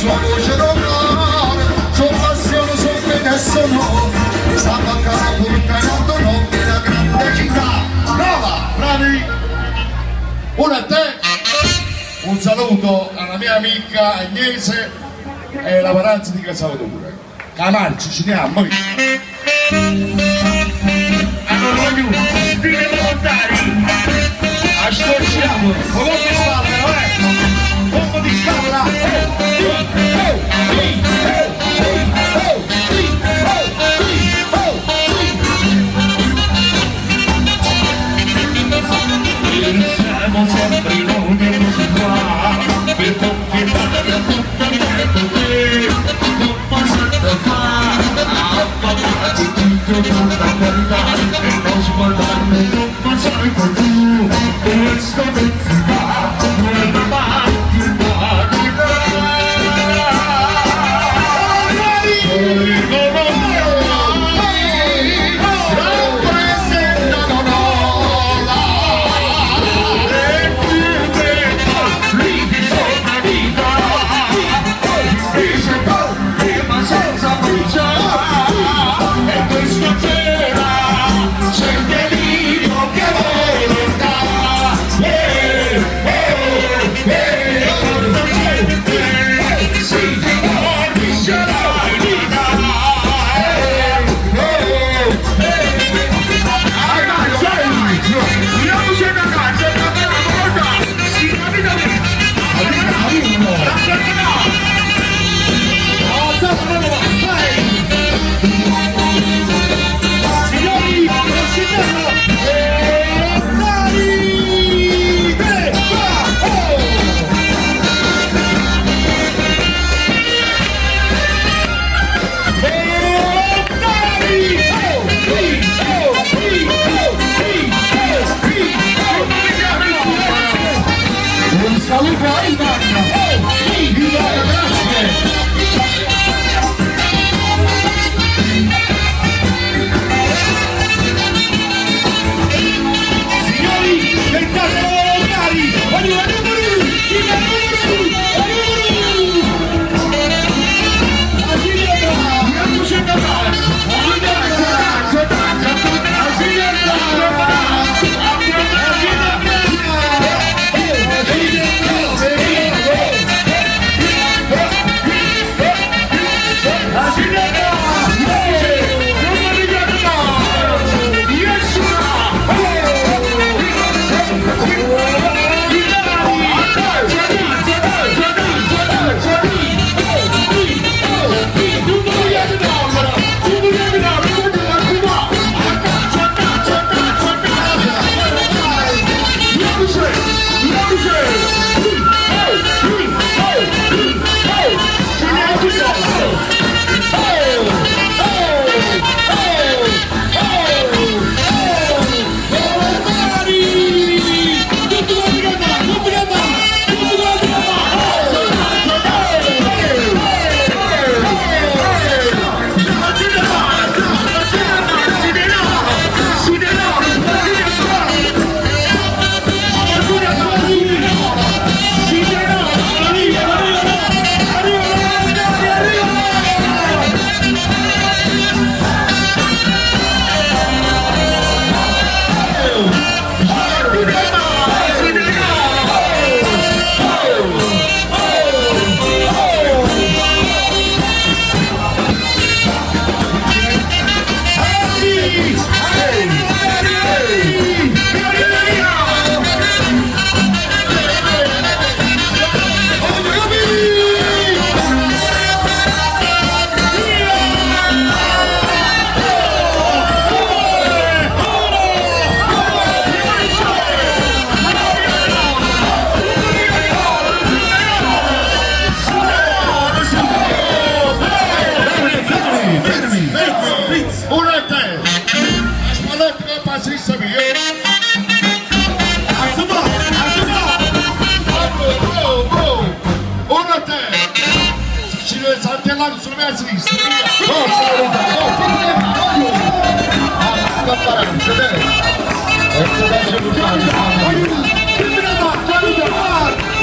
sua voce d'onore, sua passione, sua fede e sonore, sa mancare purta in alto nome della grande città. Brava, bravi! Uno a te! Un saluto alla mia amica Agnese e la paranza di Casalvatore. Camarci, ci diamo! Allora, ognuno, ¡Vamos! It's the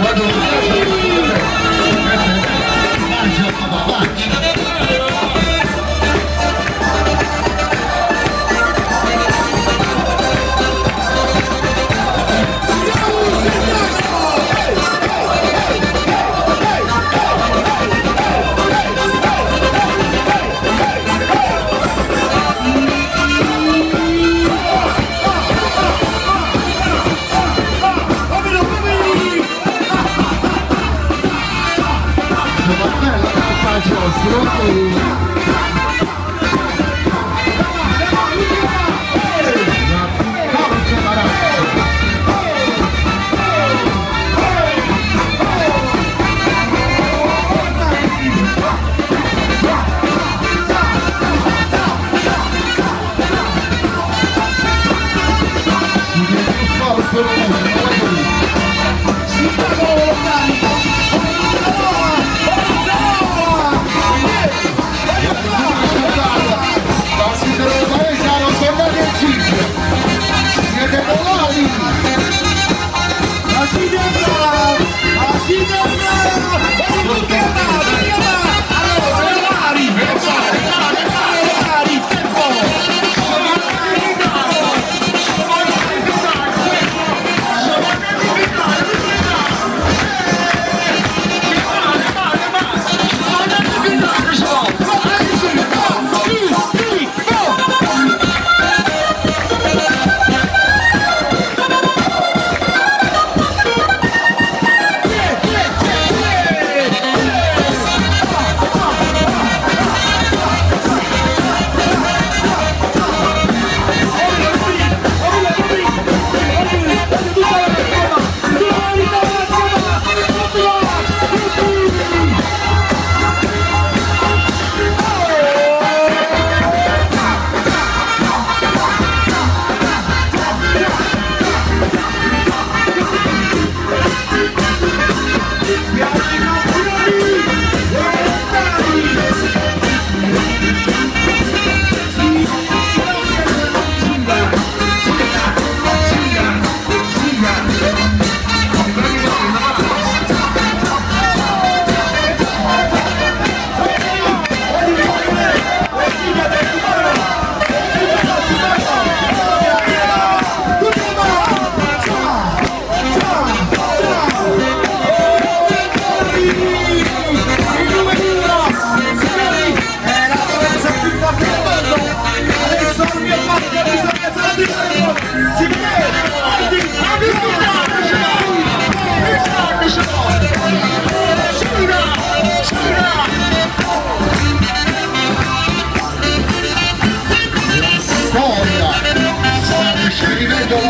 Quando Não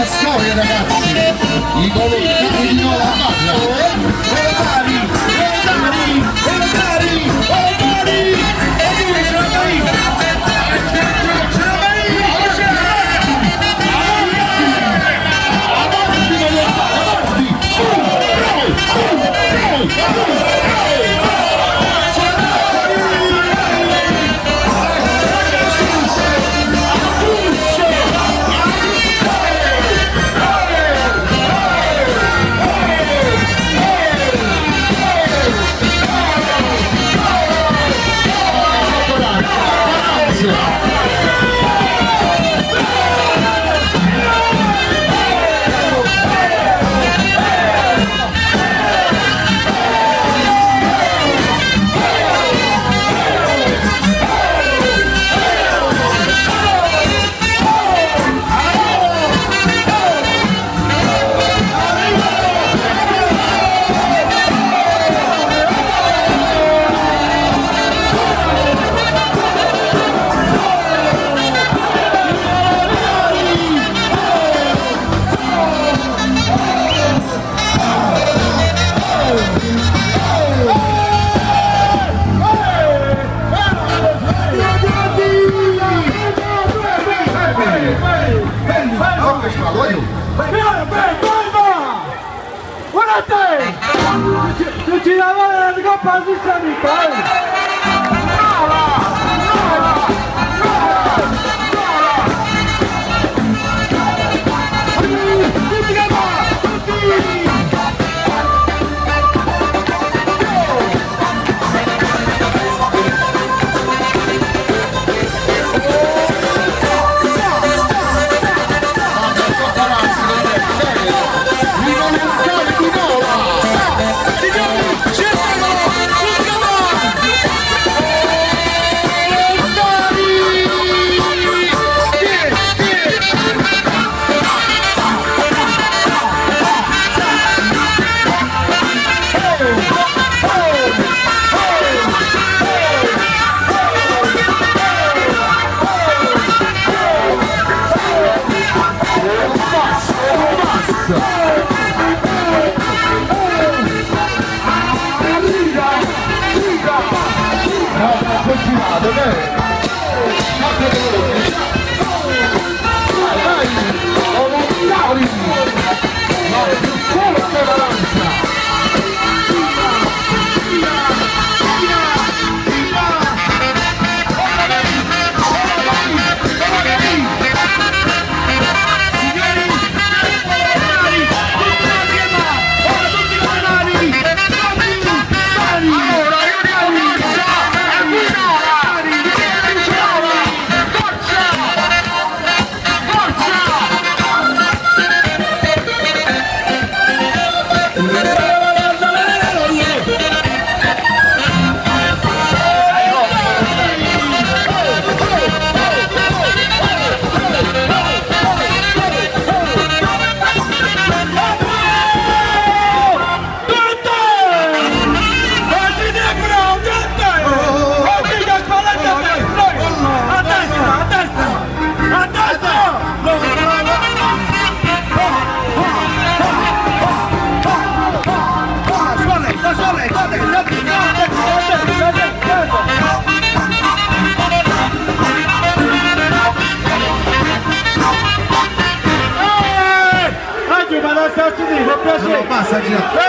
Pascal e ragazzi, i colori paz e sanidade. Thank you.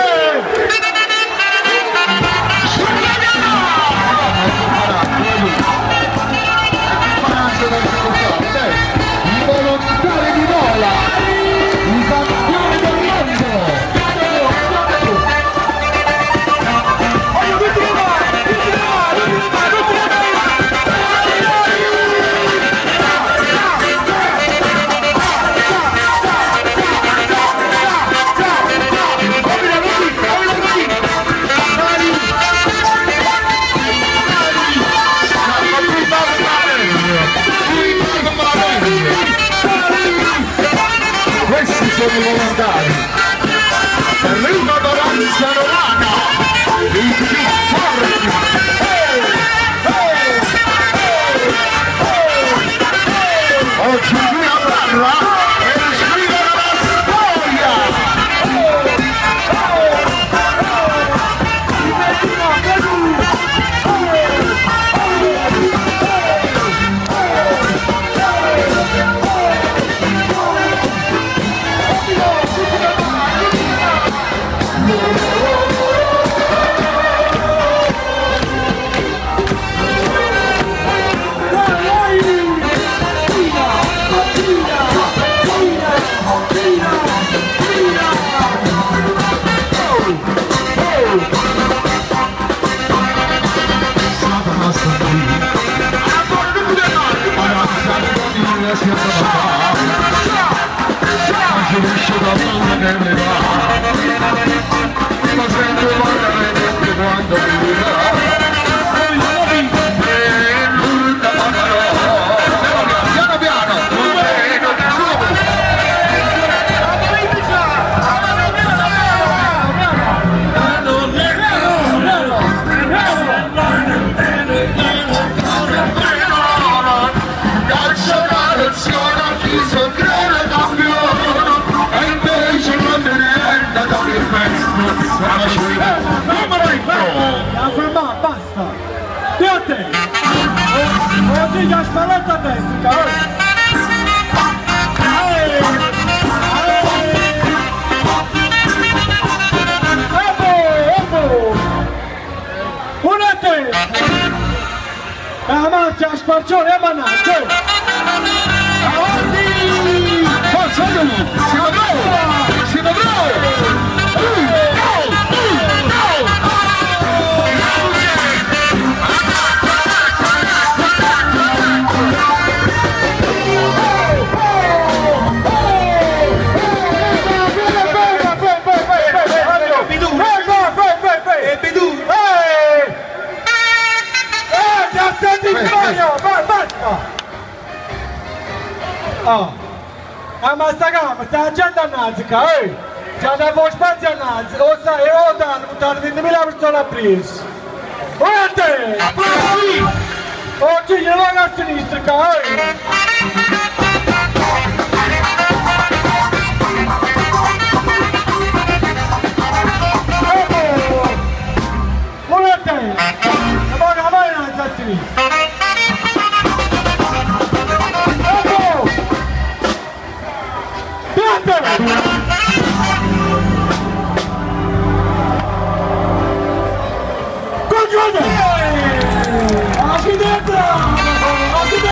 Mas maleta desse, cara. Unete! Ahmad, Jaspar, Chore, Bana, Chore! Danadze, oi! Já já vou espaço, Danadze. Ouça, eu, Dan, Dan, vindo me lembro de sua pris. Oi, Ante! Aplausos! Ô, tinha logo a sinistra, oi!